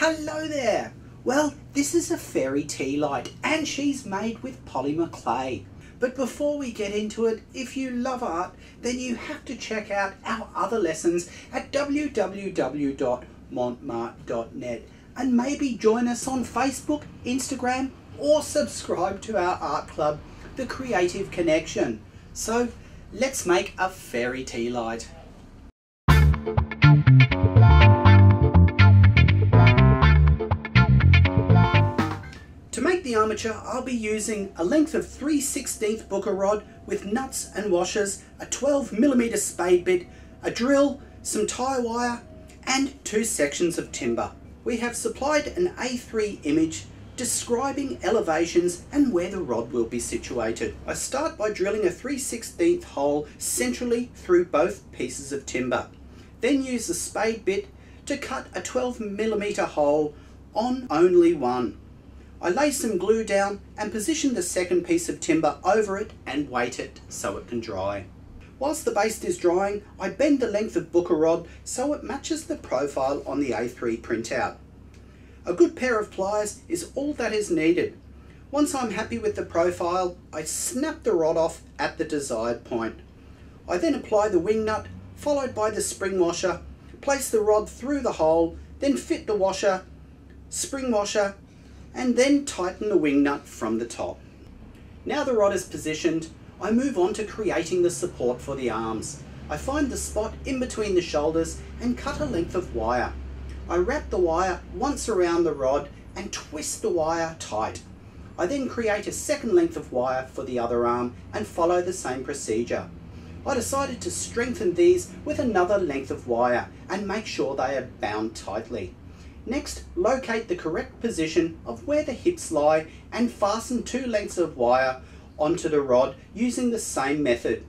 Hello there! Well, this is a fairy tea light and she's made with polymer clay. But before we get into it, if you love art, then you have to check out our other lessons at www.montmart.net and maybe join us on Facebook, Instagram, or subscribe to our art club, The Creative Connection. So let's make a fairy tea light. The armature, I'll be using a length of 3 16th booker rod with nuts and washers, a 12mm spade bit, a drill, some tie wire, and two sections of timber. We have supplied an A3 image describing elevations and where the rod will be situated. I start by drilling a 3 16th hole centrally through both pieces of timber. Then use the spade bit to cut a 12mm hole on only one. I lay some glue down and position the second piece of timber over it and wait it so it can dry. Whilst the base is drying, I bend the length of booker rod so it matches the profile on the A3 printout. A good pair of pliers is all that is needed. Once I'm happy with the profile, I snap the rod off at the desired point. I then apply the wing nut, followed by the spring washer, place the rod through the hole, then fit the washer, spring washer and then tighten the wing nut from the top. Now the rod is positioned, I move on to creating the support for the arms. I find the spot in between the shoulders and cut a length of wire. I wrap the wire once around the rod and twist the wire tight. I then create a second length of wire for the other arm and follow the same procedure. I decided to strengthen these with another length of wire and make sure they are bound tightly. Next, locate the correct position of where the hips lie and fasten two lengths of wire onto the rod using the same method.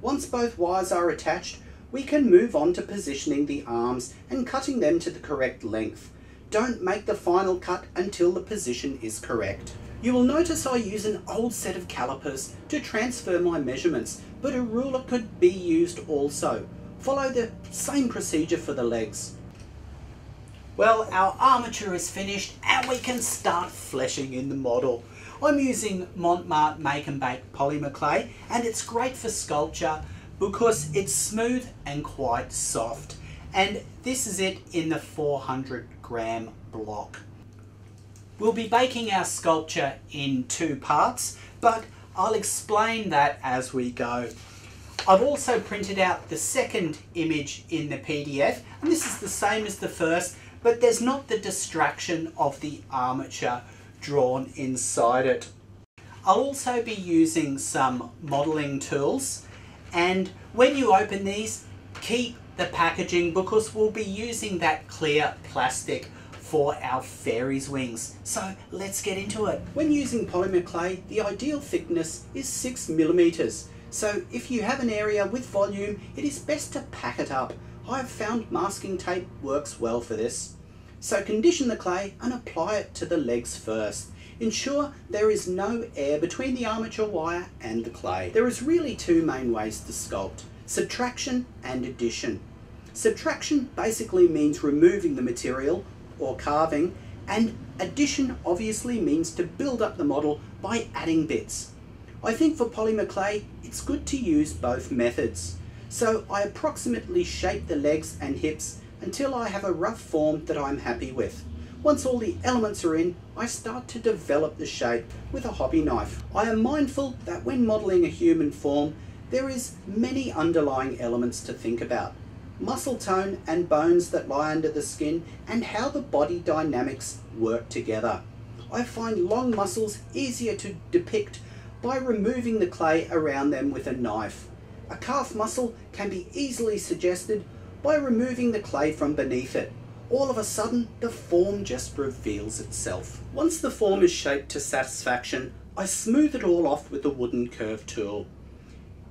Once both wires are attached, we can move on to positioning the arms and cutting them to the correct length. Don't make the final cut until the position is correct. You will notice I use an old set of calipers to transfer my measurements, but a ruler could be used also. Follow the same procedure for the legs. Well, our armature is finished and we can start fleshing in the model. I'm using Mont Marte Make and Bake polymer clay and it's great for sculpture because it's smooth and quite soft. And this is it in the 400 gram block. We'll be baking our sculpture in two parts, but I'll explain that as we go. I've also printed out the second image in the PDF, and this is the same as the first, but there's not the distraction of the armature drawn inside it. I'll also be using some modelling tools and when you open these keep the packaging because we'll be using that clear plastic for our fairy's wings. So let's get into it. When using polymer clay, the ideal thickness is 6 millimeters. So if you have an area with volume, it is best to pack it up. I've found masking tape works well for this. So condition the clay and apply it to the legs first. Ensure there is no air between the armature wire and the clay. There is really two main ways to sculpt, subtraction and addition. Subtraction basically means removing the material or carving and addition obviously means to build up the model by adding bits. I think for polymer clay it's good to use both methods. So I approximately shape the legs and hips until I have a rough form that I'm happy with. Once all the elements are in, I start to develop the shape with a hobby knife. I am mindful that when modelling a human form, there is many underlying elements to think about. Muscle tone and bones that lie under the skin and how the body dynamics work together. I find long muscles easier to depict by removing the clay around them with a knife. A calf muscle can be easily suggested by removing the clay from beneath it. All of a sudden, the form just reveals itself. Once the form is shaped to satisfaction, I smooth it all off with the wooden curve tool.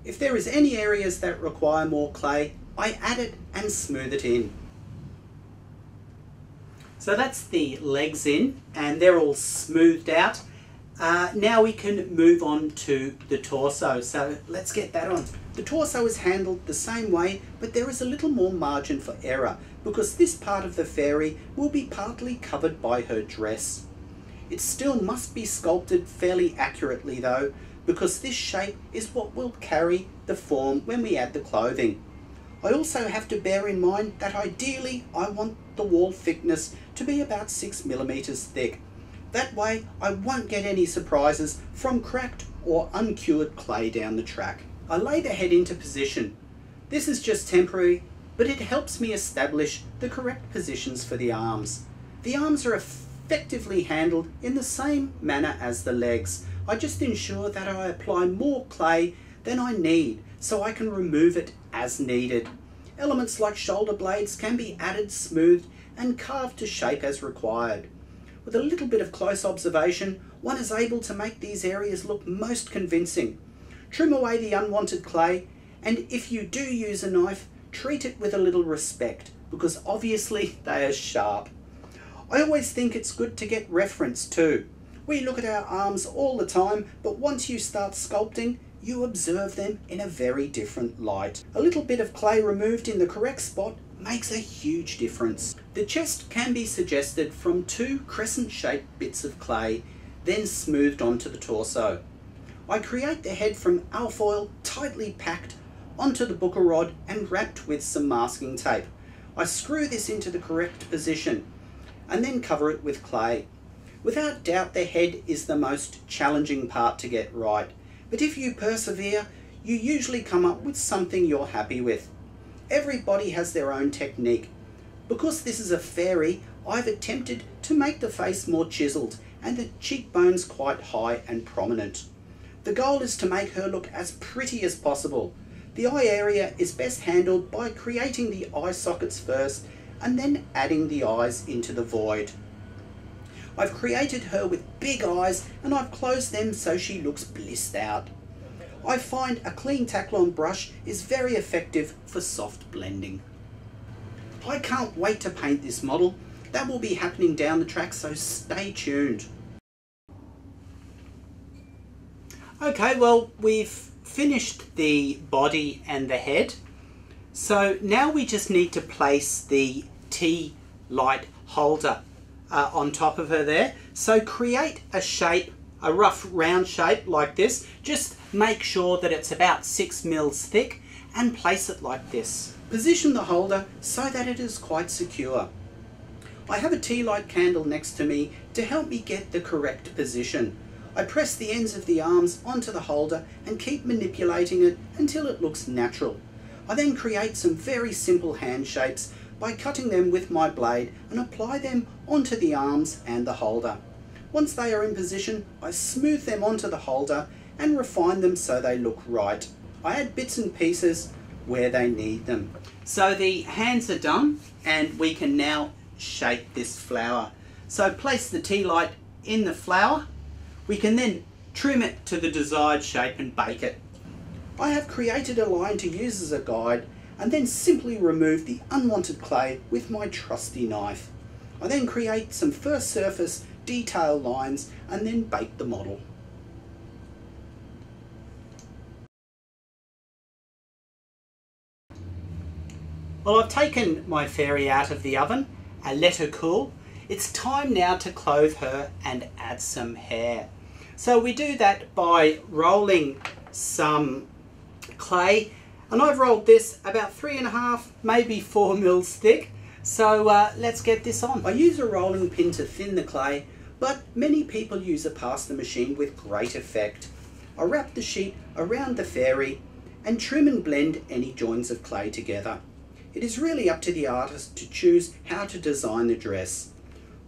If there is any areas that require more clay, I add it and smooth it in. So that's the legs in and they're all smoothed out. Uh, now we can move on to the torso. So let's get that on. The torso is handled the same way, but there is a little more margin for error because this part of the fairy will be partly covered by her dress. It still must be sculpted fairly accurately though, because this shape is what will carry the form when we add the clothing. I also have to bear in mind that ideally I want the wall thickness to be about 6 millimeters thick. That way I won't get any surprises from cracked or uncured clay down the track. I lay the head into position. This is just temporary, but it helps me establish the correct positions for the arms. The arms are effectively handled in the same manner as the legs. I just ensure that I apply more clay than I need so I can remove it as needed. Elements like shoulder blades can be added, smoothed and carved to shape as required. With a little bit of close observation, one is able to make these areas look most convincing. Trim away the unwanted clay and if you do use a knife, treat it with a little respect because obviously they are sharp. I always think it's good to get reference too. We look at our arms all the time, but once you start sculpting, you observe them in a very different light. A little bit of clay removed in the correct spot makes a huge difference. The chest can be suggested from two crescent-shaped bits of clay, then smoothed onto the torso. I create the head from alfoil tightly packed onto the booker rod and wrapped with some masking tape. I screw this into the correct position and then cover it with clay. Without doubt the head is the most challenging part to get right, but if you persevere, you usually come up with something you're happy with. Everybody has their own technique. Because this is a fairy, I've attempted to make the face more chiselled and the cheekbones quite high and prominent. The goal is to make her look as pretty as possible, the eye area is best handled by creating the eye sockets first and then adding the eyes into the void. I've created her with big eyes and I've closed them so she looks blissed out. I find a clean Taklon brush is very effective for soft blending. I can't wait to paint this model. That will be happening down the track so stay tuned. Okay, well we've finished the body and the head. So now we just need to place the tea light holder uh, on top of her there. So create a shape, a rough round shape like this. Just make sure that it's about six mils thick and place it like this. Position the holder so that it is quite secure. I have a tea light candle next to me to help me get the correct position. I press the ends of the arms onto the holder and keep manipulating it until it looks natural. I then create some very simple hand shapes by cutting them with my blade and apply them onto the arms and the holder. Once they are in position, I smooth them onto the holder and refine them so they look right. I add bits and pieces where they need them. So the hands are done and we can now shape this flower. So place the tea light in the flower we can then trim it to the desired shape and bake it. I have created a line to use as a guide and then simply remove the unwanted clay with my trusty knife. I then create some first surface detail lines and then bake the model. Well I've taken my fairy out of the oven and let her cool. It's time now to clothe her and add some hair. So we do that by rolling some clay and I've rolled this about three and a half, maybe four mils thick. So uh, let's get this on. I use a rolling pin to thin the clay, but many people use a pasta machine with great effect. I wrap the sheet around the fairy and trim and blend any joins of clay together. It is really up to the artist to choose how to design the dress.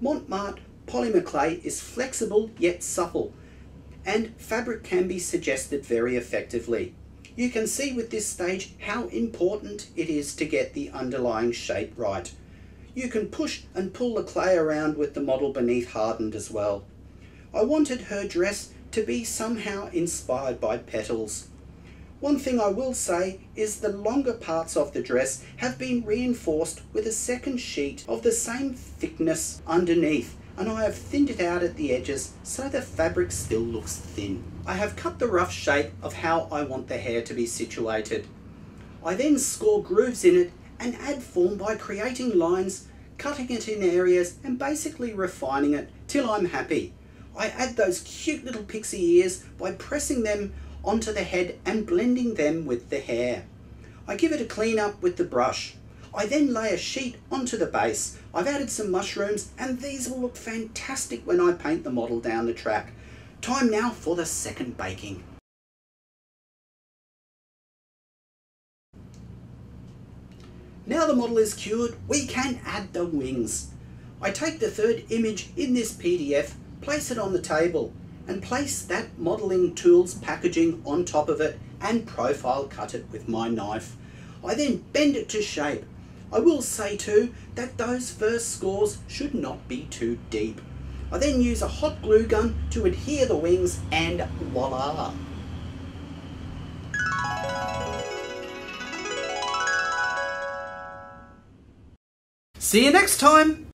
Mont Marte polymer clay is flexible yet supple and fabric can be suggested very effectively. You can see with this stage how important it is to get the underlying shape right. You can push and pull the clay around with the model beneath hardened as well. I wanted her dress to be somehow inspired by petals. One thing I will say is the longer parts of the dress have been reinforced with a second sheet of the same thickness underneath and I have thinned it out at the edges so the fabric still looks thin. I have cut the rough shape of how I want the hair to be situated. I then score grooves in it and add form by creating lines, cutting it in areas and basically refining it till I'm happy. I add those cute little pixie ears by pressing them onto the head and blending them with the hair. I give it a clean up with the brush. I then lay a sheet onto the base. I've added some mushrooms and these will look fantastic when I paint the model down the track. Time now for the second baking. Now the model is cured, we can add the wings. I take the third image in this PDF, place it on the table, and place that modelling tools packaging on top of it and profile cut it with my knife. I then bend it to shape. I will say too that those first scores should not be too deep. I then use a hot glue gun to adhere the wings and voila! See you next time!